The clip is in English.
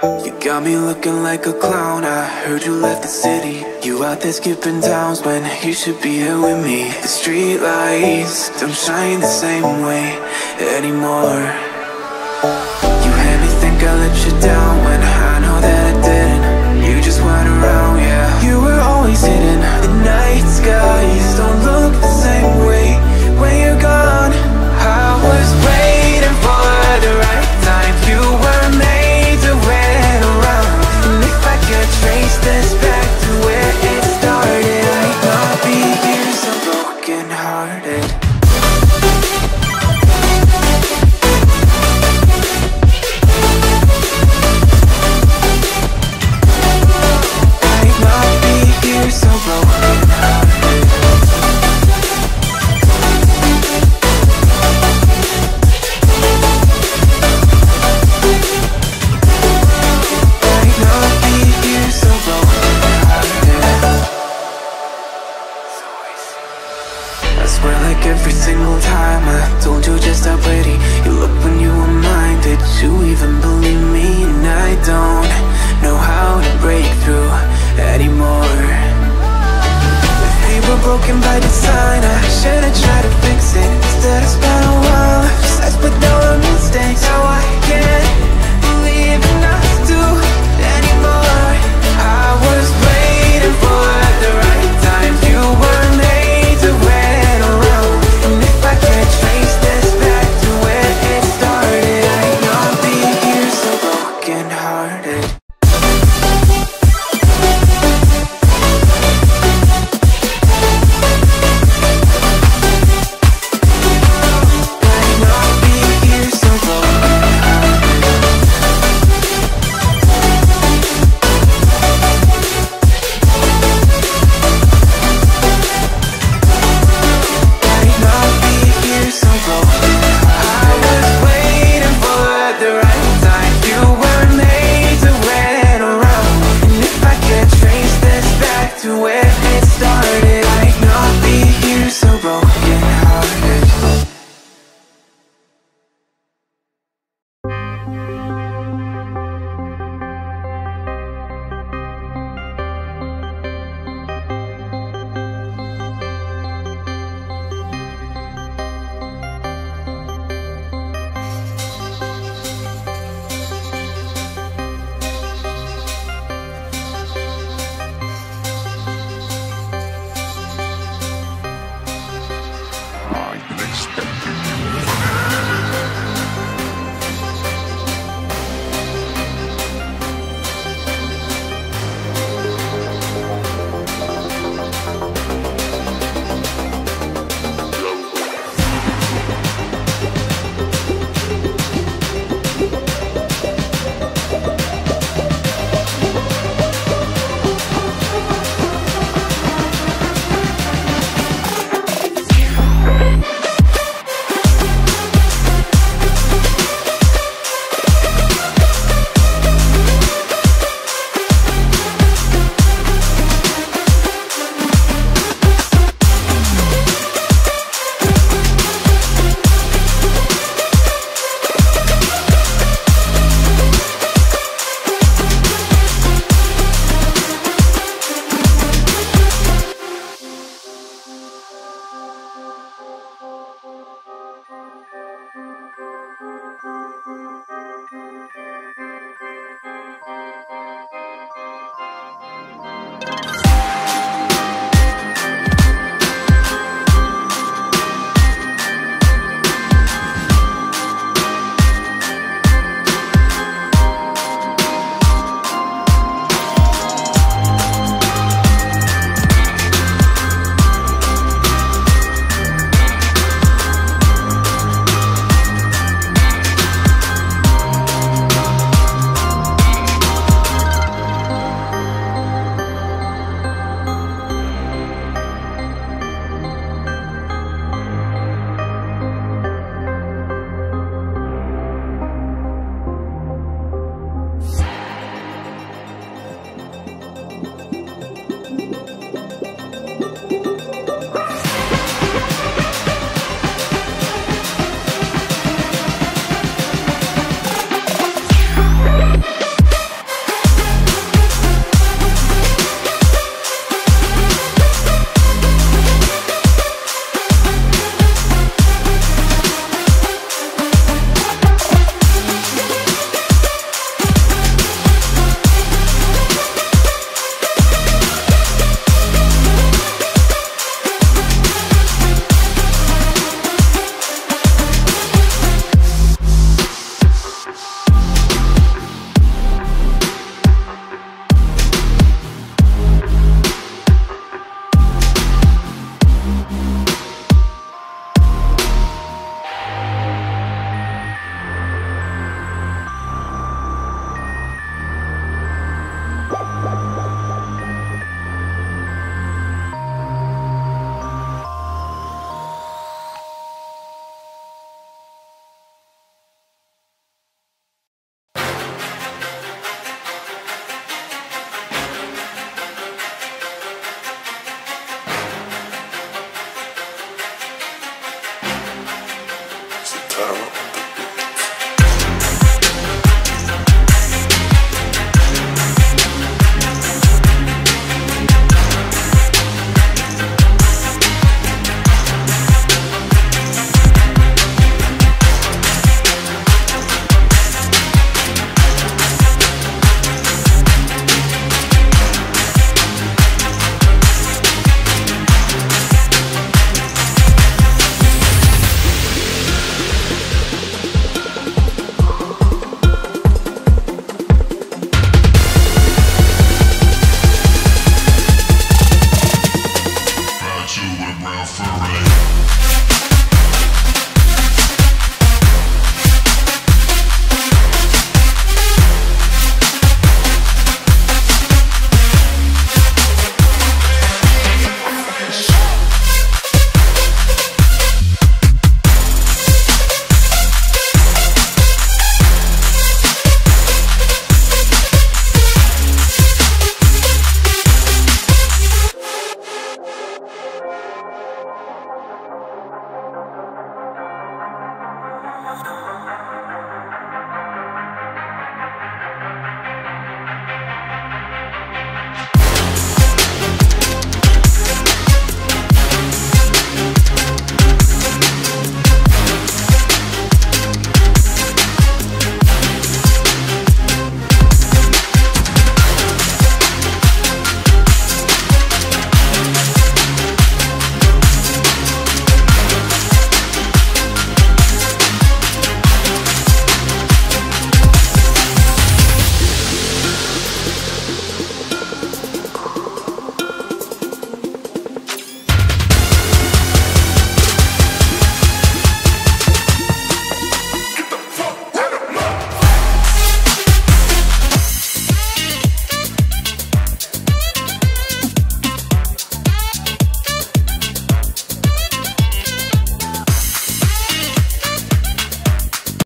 You got me looking like a clown. I heard you left the city. You out there skipping towns When you should be here with me. The street lights Don't shine the same way anymore. You had me think I let you down When I know that I didn't. You just went around, yeah. You were always hidden.